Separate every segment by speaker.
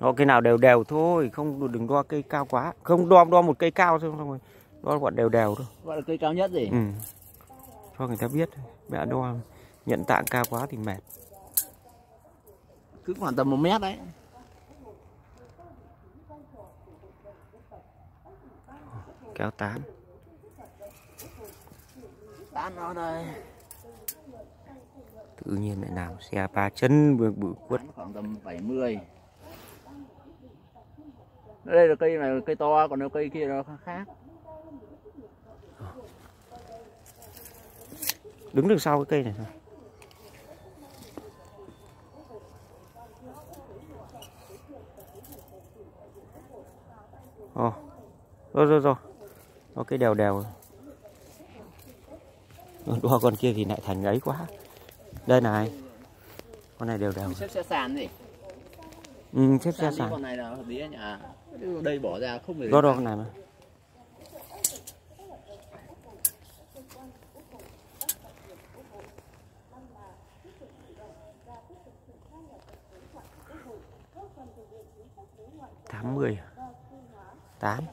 Speaker 1: Đo cây nào đều đều thôi, không đừng đo cây cao quá. Không đo đo một cây cao thôi xong rồi. Đo bọn đều đều thôi.
Speaker 2: gọi là cây cao nhất gì
Speaker 1: Ừ. Cho người ta biết. Mẹ đo nhận tạng cao quá thì mệt.
Speaker 2: cứ khoảng tầm một mét đấy
Speaker 1: Kéo tán.
Speaker 2: tán nó đây
Speaker 1: Tự nhiên lại làm xe ba chân bự bự quất.
Speaker 2: khoảng tầm 70 đây là cây này là cây to còn nếu cây kia nó khác
Speaker 1: Đứng đằng sau cái cây này thôi. Ồ. Rồi rồi rồi. Nó cái đều đều. Đua con kia thì lại thành ấy quá. Đây này. Con này đều đều.
Speaker 2: xếp xe sàn gì
Speaker 1: Ừ, xếp xe
Speaker 2: sàn con này là hợp lý anh à đây bỏ ra không để
Speaker 1: Đo đo con này mà. tám mươi tám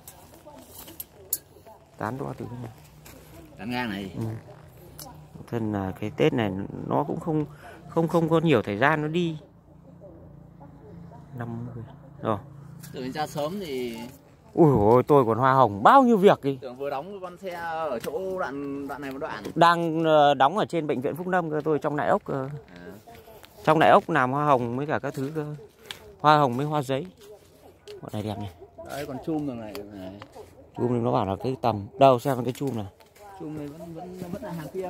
Speaker 1: tám đo từ cái này
Speaker 2: cán ngang này
Speaker 1: ừ. Thân là cái tết này nó cũng không không không có nhiều thời gian nó đi. 50 rồi.
Speaker 2: Tưởng ra sớm thì
Speaker 1: ui ôi tôi còn hoa hồng. Bao nhiêu việc đi
Speaker 2: tưởng vừa đóng con xe ở chỗ đoạn đoạn này một đoạn.
Speaker 1: Đang ờ, đóng ở trên bệnh viện Phúc Lâm cơ tôi trong nại ốc cơ.
Speaker 2: à,
Speaker 1: trong nại ốc làm hoa hồng với cả các thứ cơ. Hoa hồng với hoa giấy. Bọn này đẹp này
Speaker 2: đấy còn chum đường này, này.
Speaker 1: chum nó bảo là cái tầm. Đâu xem cái chum này
Speaker 2: chum này vẫn vẫn vẫn là hàng kia